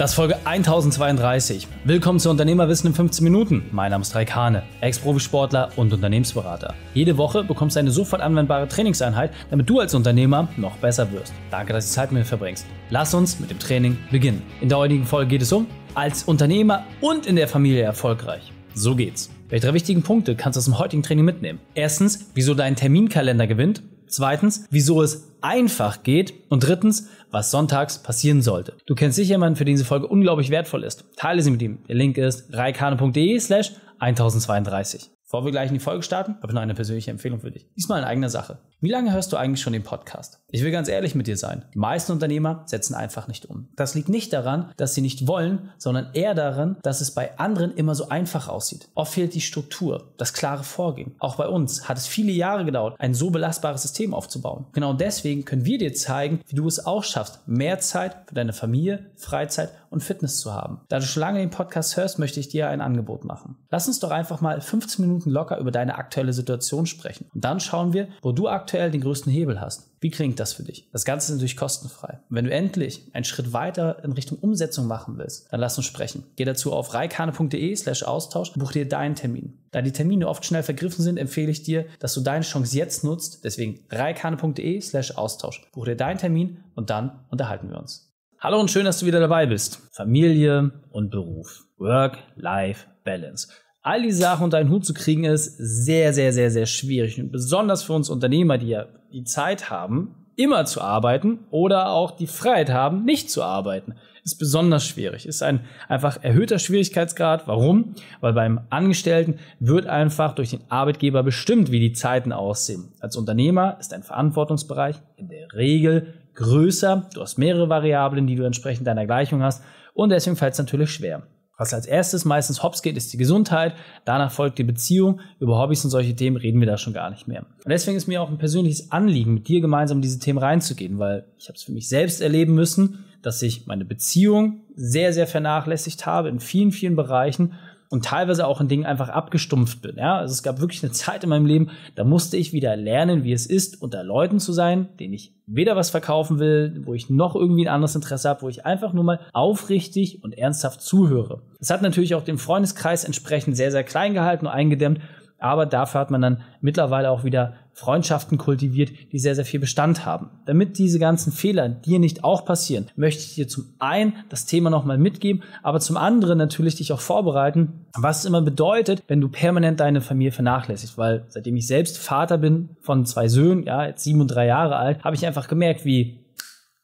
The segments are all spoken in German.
Das ist Folge 1032. Willkommen zu Unternehmerwissen in 15 Minuten. Mein Name ist Raik Hane, Ex-Profisportler und Unternehmensberater. Jede Woche bekommst du eine sofort anwendbare Trainingseinheit, damit du als Unternehmer noch besser wirst. Danke, dass du Zeit mit mir verbringst. Lass uns mit dem Training beginnen. In der heutigen Folge geht es um als Unternehmer und in der Familie erfolgreich. So geht's. Welche drei wichtigen Punkte kannst du aus dem heutigen Training mitnehmen? Erstens, wieso dein Terminkalender gewinnt. Zweitens, wieso es einfach geht. Und drittens, was sonntags passieren sollte. Du kennst sicher jemanden, für den diese Folge unglaublich wertvoll ist. Teile sie mit ihm. Der Link ist reikane.de slash 1032. Bevor wir gleich in die Folge starten, habe ich noch eine persönliche Empfehlung für dich. Diesmal in eigener Sache. Wie lange hörst du eigentlich schon den Podcast? Ich will ganz ehrlich mit dir sein. Die meisten Unternehmer setzen einfach nicht um. Das liegt nicht daran, dass sie nicht wollen, sondern eher daran, dass es bei anderen immer so einfach aussieht. Oft fehlt die Struktur, das klare Vorgehen. Auch bei uns hat es viele Jahre gedauert, ein so belastbares System aufzubauen. Genau deswegen können wir dir zeigen, wie du es auch schaffst, mehr Zeit für deine Familie, Freizeit und Fitness zu haben. Da du schon lange den Podcast hörst, möchte ich dir ein Angebot machen. Lass uns doch einfach mal 15 Minuten locker über deine aktuelle Situation sprechen. Und dann schauen wir, wo du aktuell den größten Hebel hast. Wie klingt das für dich? Das Ganze ist natürlich kostenfrei. Und wenn du endlich einen Schritt weiter in Richtung Umsetzung machen willst, dann lass uns sprechen. Geh dazu auf reikane.de slash Austausch und buch dir deinen Termin. Da die Termine oft schnell vergriffen sind, empfehle ich dir, dass du deine Chance jetzt nutzt. Deswegen reikane.de slash Austausch. Buch dir deinen Termin und dann unterhalten wir uns. Hallo und schön, dass du wieder dabei bist. Familie und Beruf. Work-Life-Balance. All diese Sachen unter einen Hut zu kriegen ist sehr, sehr, sehr, sehr schwierig. Und besonders für uns Unternehmer, die ja die Zeit haben, immer zu arbeiten oder auch die Freiheit haben, nicht zu arbeiten, ist besonders schwierig. Ist ein einfach erhöhter Schwierigkeitsgrad. Warum? Weil beim Angestellten wird einfach durch den Arbeitgeber bestimmt, wie die Zeiten aussehen. Als Unternehmer ist ein Verantwortungsbereich in der Regel größer. Du hast mehrere Variablen, die du entsprechend deiner Gleichung hast. Und deswegen fällt es natürlich schwer. Was als erstes meistens hops geht, ist die Gesundheit. Danach folgt die Beziehung. Über Hobbys und solche Themen reden wir da schon gar nicht mehr. Und deswegen ist mir auch ein persönliches Anliegen, mit dir gemeinsam in diese Themen reinzugehen, weil ich habe es für mich selbst erleben müssen, dass ich meine Beziehung sehr, sehr vernachlässigt habe in vielen, vielen Bereichen und teilweise auch in Dingen einfach abgestumpft bin. Ja, also es gab wirklich eine Zeit in meinem Leben, da musste ich wieder lernen, wie es ist, unter Leuten zu sein, denen ich weder was verkaufen will, wo ich noch irgendwie ein anderes Interesse habe, wo ich einfach nur mal aufrichtig und ernsthaft zuhöre. Es hat natürlich auch den Freundeskreis entsprechend sehr, sehr klein gehalten und eingedämmt, aber dafür hat man dann mittlerweile auch wieder Freundschaften kultiviert, die sehr, sehr viel Bestand haben. Damit diese ganzen Fehler dir nicht auch passieren, möchte ich dir zum einen das Thema nochmal mitgeben, aber zum anderen natürlich dich auch vorbereiten, was es immer bedeutet, wenn du permanent deine Familie vernachlässigst. Weil seitdem ich selbst Vater bin von zwei Söhnen, ja, jetzt sieben und drei Jahre alt, habe ich einfach gemerkt, wie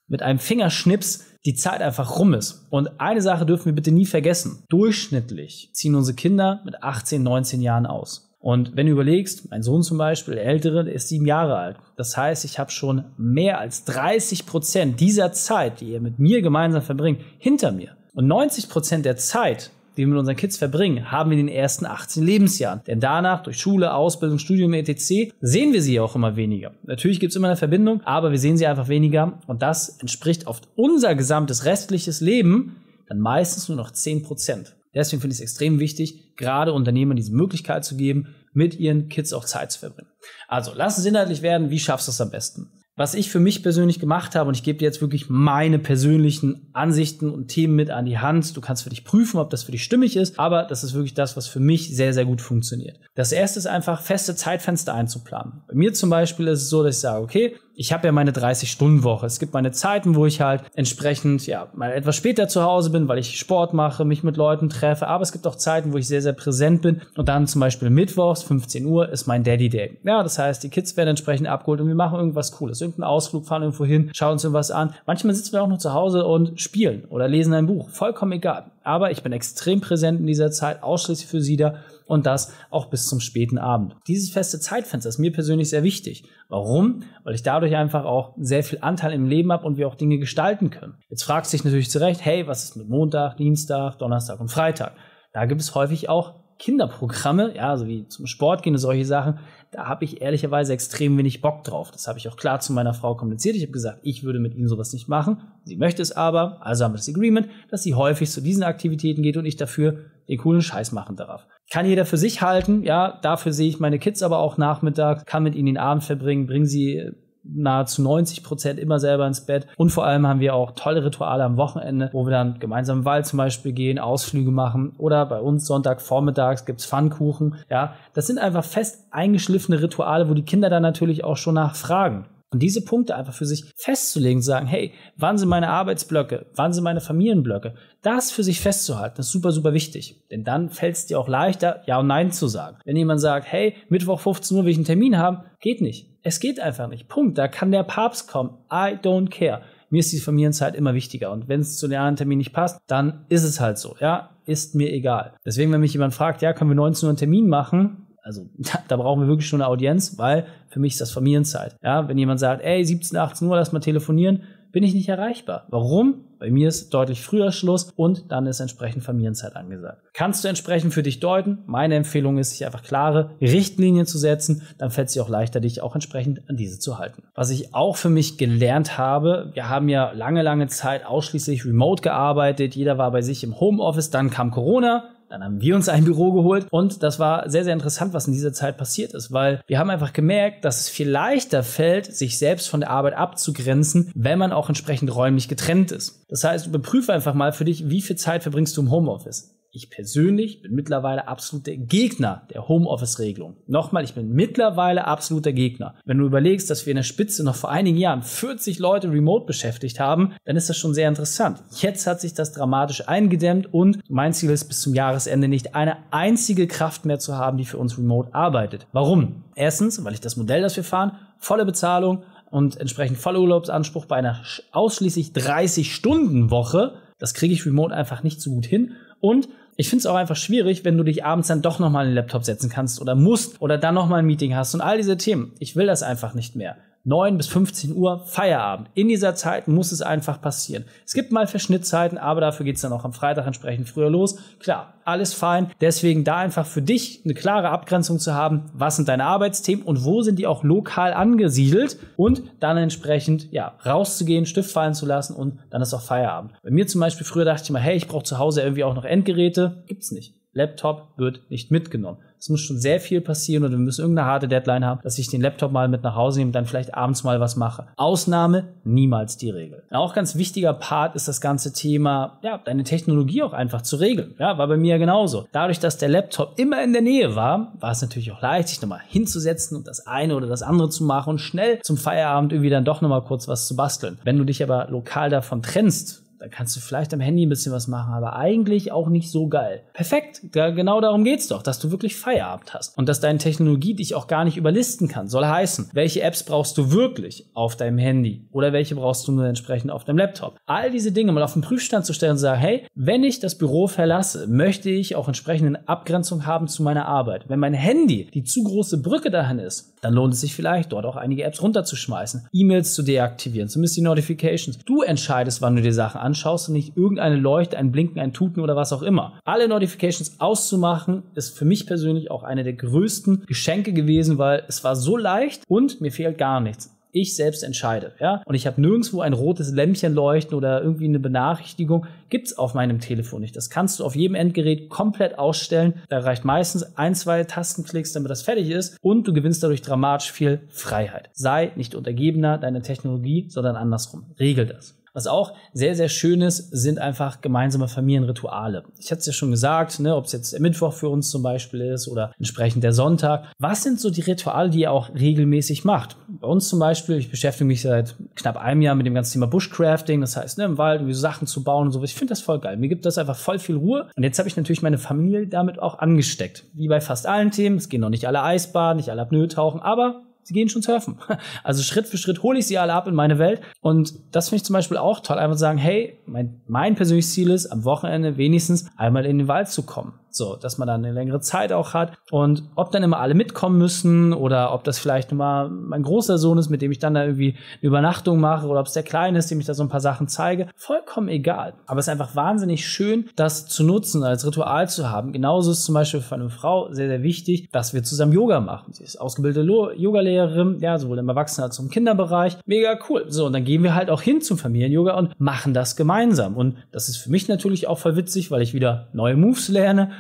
mit einem Fingerschnips die Zeit einfach rum ist. Und eine Sache dürfen wir bitte nie vergessen. Durchschnittlich ziehen unsere Kinder mit 18, 19 Jahren aus. Und wenn du überlegst, mein Sohn zum Beispiel, der Ältere, der ist sieben Jahre alt. Das heißt, ich habe schon mehr als 30 Prozent dieser Zeit, die er mit mir gemeinsam verbringt, hinter mir. Und 90 Prozent der Zeit, die wir mit unseren Kids verbringen, haben wir in den ersten 18 Lebensjahren. Denn danach, durch Schule, Ausbildung, Studium, etc., sehen wir sie auch immer weniger. Natürlich gibt es immer eine Verbindung, aber wir sehen sie einfach weniger. Und das entspricht auf unser gesamtes restliches Leben dann meistens nur noch 10 Prozent. Deswegen finde ich es extrem wichtig, gerade Unternehmern diese Möglichkeit zu geben, mit ihren Kids auch Zeit zu verbringen. Also, lass es inhaltlich werden. Wie schaffst du es am besten? Was ich für mich persönlich gemacht habe, und ich gebe dir jetzt wirklich meine persönlichen Ansichten und Themen mit an die Hand. Du kannst für dich prüfen, ob das für dich stimmig ist, aber das ist wirklich das, was für mich sehr, sehr gut funktioniert. Das erste ist einfach, feste Zeitfenster einzuplanen. Bei mir zum Beispiel ist es so, dass ich sage, okay, ich habe ja meine 30-Stunden-Woche. Es gibt meine Zeiten, wo ich halt entsprechend ja mal etwas später zu Hause bin, weil ich Sport mache, mich mit Leuten treffe. Aber es gibt auch Zeiten, wo ich sehr, sehr präsent bin. Und dann zum Beispiel mittwochs, 15 Uhr, ist mein Daddy Day. Ja, das heißt, die Kids werden entsprechend abgeholt und wir machen irgendwas Cooles. Irgendeinen Ausflug, fahren irgendwo hin, schauen uns irgendwas an. Manchmal sitzen wir auch noch zu Hause und spielen oder lesen ein Buch. Vollkommen egal. Aber ich bin extrem präsent in dieser Zeit, ausschließlich für sie da und das auch bis zum späten Abend. Dieses feste Zeitfenster ist mir persönlich sehr wichtig. Warum? Weil ich dadurch einfach auch sehr viel Anteil im Leben habe und wir auch Dinge gestalten können. Jetzt fragt sich natürlich zurecht, hey, was ist mit Montag, Dienstag, Donnerstag und Freitag? Da gibt es häufig auch Kinderprogramme, ja, so wie zum Sport gehen und solche Sachen, da habe ich ehrlicherweise extrem wenig Bock drauf. Das habe ich auch klar zu meiner Frau kommuniziert. Ich habe gesagt, ich würde mit ihnen sowas nicht machen. Sie möchte es aber, also haben wir das Agreement, dass sie häufig zu diesen Aktivitäten geht und ich dafür den coolen Scheiß machen darf. Kann jeder für sich halten, ja, dafür sehe ich meine Kids aber auch nachmittags, kann mit ihnen den Abend verbringen, bringe sie nahezu 90 Prozent immer selber ins Bett. Und vor allem haben wir auch tolle Rituale am Wochenende, wo wir dann gemeinsam im Wald zum Beispiel gehen, Ausflüge machen oder bei uns Sonntag vormittags gibt's Pfannkuchen. Ja, das sind einfach fest eingeschliffene Rituale, wo die Kinder dann natürlich auch schon nachfragen. Und diese Punkte einfach für sich festzulegen, sagen, hey, wann sind meine Arbeitsblöcke, wann sind meine Familienblöcke, das für sich festzuhalten, ist super, super wichtig. Denn dann fällt es dir auch leichter, Ja und Nein zu sagen. Wenn jemand sagt, hey, Mittwoch 15 Uhr will ich einen Termin haben, geht nicht. Es geht einfach nicht. Punkt. Da kann der Papst kommen. I don't care. Mir ist die Familienzeit immer wichtiger. Und wenn es zu dem anderen Termin nicht passt, dann ist es halt so. Ja, ist mir egal. Deswegen, wenn mich jemand fragt, ja, können wir 19 Uhr einen Termin machen? Also da, da brauchen wir wirklich schon eine Audienz, weil für mich ist das Familienzeit. Ja, wenn jemand sagt, ey, 17, 18 Uhr, lass mal telefonieren, bin ich nicht erreichbar. Warum? Bei mir ist deutlich früher Schluss und dann ist entsprechend Familienzeit angesagt. Kannst du entsprechend für dich deuten? Meine Empfehlung ist, sich einfach klare Richtlinien zu setzen, dann fällt es dir auch leichter, dich auch entsprechend an diese zu halten. Was ich auch für mich gelernt habe, wir haben ja lange, lange Zeit ausschließlich remote gearbeitet, jeder war bei sich im Homeoffice, dann kam Corona, dann haben wir uns ein Büro geholt und das war sehr, sehr interessant, was in dieser Zeit passiert ist, weil wir haben einfach gemerkt, dass es viel leichter fällt, sich selbst von der Arbeit abzugrenzen, wenn man auch entsprechend räumlich getrennt ist. Das heißt, überprüfe einfach mal für dich, wie viel Zeit verbringst du im Homeoffice. Ich persönlich bin mittlerweile absoluter Gegner der Homeoffice-Regelung. Nochmal, ich bin mittlerweile absoluter Gegner. Wenn du überlegst, dass wir in der Spitze noch vor einigen Jahren 40 Leute remote beschäftigt haben, dann ist das schon sehr interessant. Jetzt hat sich das dramatisch eingedämmt und mein Ziel ist bis zum Jahresende nicht eine einzige Kraft mehr zu haben, die für uns remote arbeitet. Warum? Erstens, weil ich das Modell, das wir fahren, volle Bezahlung und entsprechend voller Urlaubsanspruch bei einer ausschließlich 30-Stunden-Woche, das kriege ich remote einfach nicht so gut hin. Und ich finde es auch einfach schwierig, wenn du dich abends dann doch nochmal in den Laptop setzen kannst oder musst oder dann nochmal ein Meeting hast und all diese Themen. Ich will das einfach nicht mehr. 9 bis 15 Uhr Feierabend. In dieser Zeit muss es einfach passieren. Es gibt mal Verschnittzeiten, aber dafür geht's dann auch am Freitag entsprechend früher los. Klar, alles fein. Deswegen da einfach für dich eine klare Abgrenzung zu haben, was sind deine Arbeitsthemen und wo sind die auch lokal angesiedelt und dann entsprechend ja rauszugehen, Stift fallen zu lassen und dann ist auch Feierabend. Bei mir zum Beispiel früher dachte ich mal, hey, ich brauche zu Hause irgendwie auch noch Endgeräte. Gibt's nicht. Laptop wird nicht mitgenommen. Es muss schon sehr viel passieren und wir müssen irgendeine harte Deadline haben, dass ich den Laptop mal mit nach Hause nehme und dann vielleicht abends mal was mache. Ausnahme, niemals die Regel. Auch ganz wichtiger Part ist das ganze Thema, ja, deine Technologie auch einfach zu regeln. Ja, war bei mir genauso. Dadurch, dass der Laptop immer in der Nähe war, war es natürlich auch leicht, sich nochmal hinzusetzen und das eine oder das andere zu machen und schnell zum Feierabend irgendwie dann doch nochmal kurz was zu basteln. Wenn du dich aber lokal davon trennst, da kannst du vielleicht am Handy ein bisschen was machen, aber eigentlich auch nicht so geil. Perfekt, da, genau darum geht's doch, dass du wirklich Feierabend hast und dass deine Technologie dich auch gar nicht überlisten kann. Soll heißen, welche Apps brauchst du wirklich auf deinem Handy oder welche brauchst du nur entsprechend auf deinem Laptop. All diese Dinge mal auf den Prüfstand zu stellen und sagen, hey, wenn ich das Büro verlasse, möchte ich auch entsprechende Abgrenzung haben zu meiner Arbeit. Wenn mein Handy die zu große Brücke dahin ist, dann lohnt es sich vielleicht, dort auch einige Apps runterzuschmeißen, E-Mails zu deaktivieren, zumindest die Notifications. Du entscheidest, wann du dir Sachen anschaust und nicht irgendeine Leuchte, ein Blinken, ein Tuten oder was auch immer. Alle Notifications auszumachen, ist für mich persönlich auch eine der größten Geschenke gewesen, weil es war so leicht und mir fehlt gar nichts ich selbst entscheide. Ja? Und ich habe nirgendwo ein rotes Lämpchen leuchten oder irgendwie eine Benachrichtigung. Gibt's auf meinem Telefon nicht. Das kannst du auf jedem Endgerät komplett ausstellen. Da reicht meistens ein, zwei Tastenklicks, damit das fertig ist. Und du gewinnst dadurch dramatisch viel Freiheit. Sei nicht Untergebener deiner Technologie, sondern andersrum. Regel das. Was auch sehr, sehr schön ist, sind einfach gemeinsame Familienrituale. Ich hatte es ja schon gesagt, ne, ob es jetzt der Mittwoch für uns zum Beispiel ist oder entsprechend der Sonntag. Was sind so die Rituale, die ihr auch regelmäßig macht? Bei uns zum Beispiel, ich beschäftige mich seit knapp einem Jahr mit dem ganzen Thema Bushcrafting, das heißt, ne, im Wald irgendwie so Sachen zu bauen und so. Ich finde das voll geil. Mir gibt das einfach voll viel Ruhe. Und jetzt habe ich natürlich meine Familie damit auch angesteckt. Wie bei fast allen Themen. Es gehen noch nicht alle Eisbaden, nicht alle Apnoe tauchen, aber sie gehen schon surfen. Also Schritt für Schritt hole ich sie alle ab in meine Welt. Und das finde ich zum Beispiel auch toll, einfach sagen, hey, mein, mein persönliches Ziel ist, am Wochenende wenigstens einmal in den Wald zu kommen. So, dass man dann eine längere Zeit auch hat. Und ob dann immer alle mitkommen müssen oder ob das vielleicht mal mein großer Sohn ist, mit dem ich dann da irgendwie eine Übernachtung mache oder ob es der Kleine ist, dem ich da so ein paar Sachen zeige, vollkommen egal. Aber es ist einfach wahnsinnig schön, das zu nutzen, als Ritual zu haben. Genauso ist zum Beispiel für eine Frau sehr, sehr wichtig, dass wir zusammen Yoga machen. Sie ist ausgebildete Yogalehrerin, ja, sowohl im Erwachsenen als auch im Kinderbereich. Mega cool. So, und dann gehen wir halt auch hin zum Familien-Yoga und machen das gemeinsam. Und das ist für mich natürlich auch voll witzig, weil ich wieder neue Moves lerne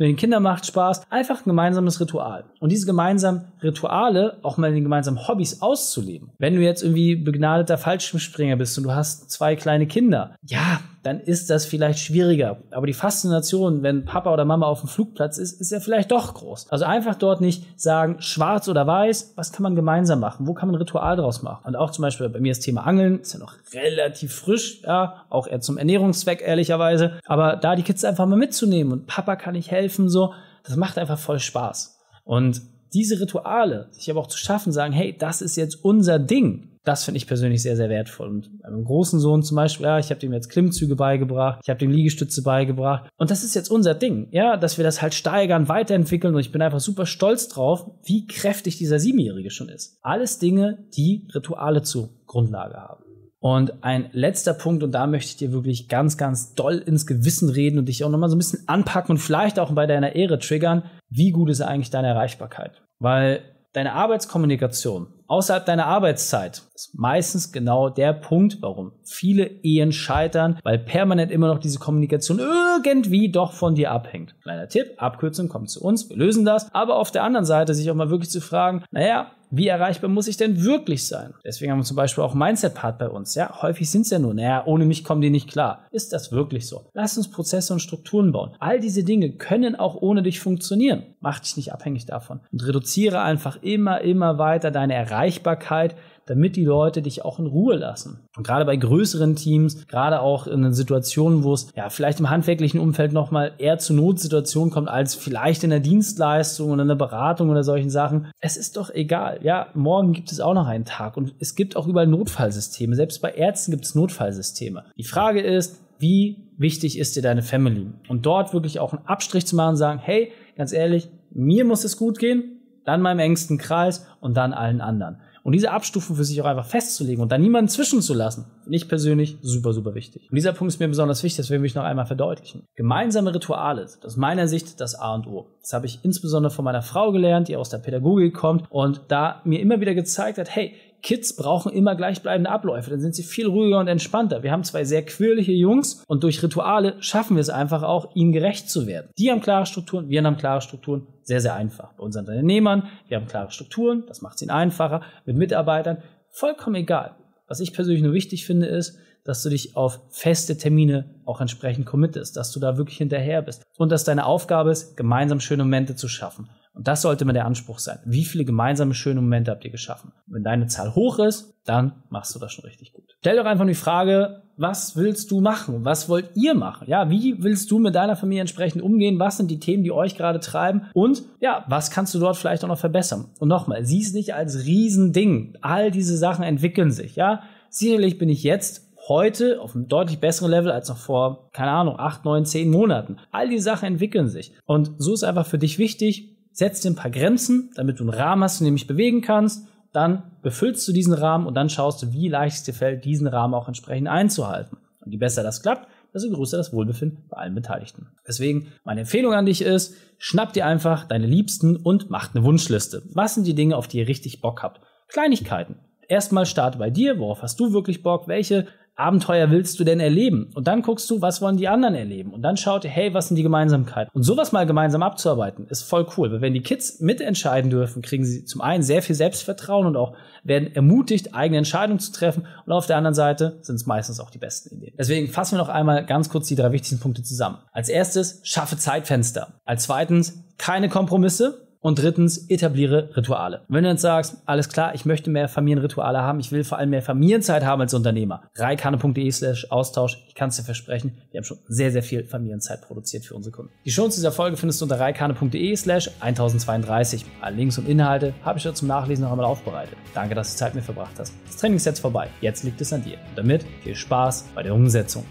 mit den Kindern macht Spaß. Einfach ein gemeinsames Ritual. Und diese gemeinsamen Rituale auch mal in den gemeinsamen Hobbys auszuleben. Wenn du jetzt irgendwie begnadeter Fallschirmspringer bist und du hast zwei kleine Kinder, ja, dann ist das vielleicht schwieriger. Aber die Faszination, wenn Papa oder Mama auf dem Flugplatz ist, ist ja vielleicht doch groß. Also einfach dort nicht sagen, schwarz oder weiß, was kann man gemeinsam machen? Wo kann man ein Ritual draus machen? Und auch zum Beispiel bei mir das Thema Angeln ist ja noch relativ frisch, ja, auch eher zum Ernährungszweck ehrlicherweise. Aber da die Kids einfach mal mitzunehmen und Papa kann ich helfen, so, das macht einfach voll Spaß. Und diese Rituale, sich aber auch zu schaffen, sagen, hey, das ist jetzt unser Ding. Das finde ich persönlich sehr, sehr wertvoll. Und meinem großen Sohn zum Beispiel, ja, ich habe dem jetzt Klimmzüge beigebracht, ich habe dem Liegestütze beigebracht. Und das ist jetzt unser Ding, ja, dass wir das halt steigern, weiterentwickeln. Und ich bin einfach super stolz drauf, wie kräftig dieser Siebenjährige schon ist. Alles Dinge, die Rituale zur Grundlage haben. Und ein letzter Punkt, und da möchte ich dir wirklich ganz, ganz doll ins Gewissen reden und dich auch nochmal so ein bisschen anpacken und vielleicht auch bei deiner Ehre triggern. Wie gut ist eigentlich deine Erreichbarkeit? Weil deine Arbeitskommunikation außerhalb deiner Arbeitszeit ist meistens genau der Punkt, warum viele Ehen scheitern, weil permanent immer noch diese Kommunikation irgendwie doch von dir abhängt. Kleiner Tipp, Abkürzung kommt zu uns, wir lösen das. Aber auf der anderen Seite sich auch mal wirklich zu fragen, naja, wie erreichbar muss ich denn wirklich sein? Deswegen haben wir zum Beispiel auch Mindset-Part bei uns. Ja, häufig sind es ja nur, naja, ohne mich kommen die nicht klar. Ist das wirklich so? Lass uns Prozesse und Strukturen bauen. All diese Dinge können auch ohne dich funktionieren. Mach dich nicht abhängig davon. Und reduziere einfach immer, immer weiter deine Erreichbarkeit, damit die Leute dich auch in Ruhe lassen. Und gerade bei größeren Teams, gerade auch in Situationen, wo es ja vielleicht im handwerklichen Umfeld nochmal eher zu Notsituationen kommt, als vielleicht in der Dienstleistung oder in der Beratung oder solchen Sachen. Es ist doch egal. Ja, morgen gibt es auch noch einen Tag und es gibt auch überall Notfallsysteme. Selbst bei Ärzten gibt es Notfallsysteme. Die Frage ist, wie wichtig ist dir deine Family? Und dort wirklich auch einen Abstrich zu machen und sagen, hey, ganz ehrlich, mir muss es gut gehen, dann meinem engsten Kreis und dann allen anderen. Und diese Abstufung für sich auch einfach festzulegen und da niemanden zwischenzulassen, finde ich persönlich super, super wichtig. Und dieser Punkt ist mir besonders wichtig, das will ich noch einmal verdeutlichen. Gemeinsame Rituale sind aus meiner Sicht das A und O. Das habe ich insbesondere von meiner Frau gelernt, die aus der Pädagogik kommt und da mir immer wieder gezeigt hat, hey, Kids brauchen immer gleichbleibende Abläufe, dann sind sie viel ruhiger und entspannter. Wir haben zwei sehr quirlige Jungs und durch Rituale schaffen wir es einfach auch, ihnen gerecht zu werden. Die haben klare Strukturen, wir haben klare Strukturen, sehr, sehr einfach. Bei unseren Unternehmern, wir haben klare Strukturen, das macht es ihnen einfacher. Mit Mitarbeitern, vollkommen egal. Was ich persönlich nur wichtig finde, ist, dass du dich auf feste Termine auch entsprechend committest, dass du da wirklich hinterher bist und dass deine Aufgabe ist, gemeinsam schöne Momente zu schaffen. Und das sollte immer der Anspruch sein. Wie viele gemeinsame schöne Momente habt ihr geschaffen? wenn deine Zahl hoch ist, dann machst du das schon richtig gut. Stell doch einfach die Frage, was willst du machen? Was wollt ihr machen? Ja, wie willst du mit deiner Familie entsprechend umgehen? Was sind die Themen, die euch gerade treiben? Und ja, was kannst du dort vielleicht auch noch verbessern? Und nochmal, sieh es nicht als Riesending. All diese Sachen entwickeln sich, ja. Sicherlich bin ich jetzt heute auf einem deutlich besseren Level als noch vor, keine Ahnung, acht, neun, zehn Monaten. All die Sachen entwickeln sich. Und so ist einfach für dich wichtig, setz dir ein paar Grenzen, damit du einen Rahmen hast, in dem dich bewegen kannst. Dann befüllst du diesen Rahmen und dann schaust du, wie leicht es dir fällt, diesen Rahmen auch entsprechend einzuhalten. Und je besser das klappt, desto größer das Wohlbefinden bei allen Beteiligten. Deswegen meine Empfehlung an dich ist, schnapp dir einfach deine Liebsten und mach eine Wunschliste. Was sind die Dinge, auf die ihr richtig Bock habt? Kleinigkeiten. Erstmal starte bei dir, worauf hast du wirklich Bock? Welche Abenteuer willst du denn erleben? Und dann guckst du, was wollen die anderen erleben? Und dann schaut ihr, hey, was sind die Gemeinsamkeiten? Und sowas mal gemeinsam abzuarbeiten, ist voll cool. Weil wenn die Kids mitentscheiden dürfen, kriegen sie zum einen sehr viel Selbstvertrauen und auch werden ermutigt, eigene Entscheidungen zu treffen. Und auf der anderen Seite sind es meistens auch die besten Ideen. Deswegen fassen wir noch einmal ganz kurz die drei wichtigsten Punkte zusammen. Als erstes, schaffe Zeitfenster. Als zweitens, keine Kompromisse. Und drittens, etabliere Rituale. Wenn du jetzt sagst, alles klar, ich möchte mehr Familienrituale haben, ich will vor allem mehr Familienzeit haben als Unternehmer, reikane.de slash Austausch, ich kann es dir versprechen, wir haben schon sehr, sehr viel Familienzeit produziert für unsere Kunden. Die Shows dieser Folge findest du unter reikane.de slash 1032. Alle Links und Inhalte habe ich dir zum Nachlesen noch einmal aufbereitet. Danke, dass du Zeit mit mir verbracht hast. Das Training ist jetzt vorbei. Jetzt liegt es an dir. Und damit viel Spaß bei der Umsetzung.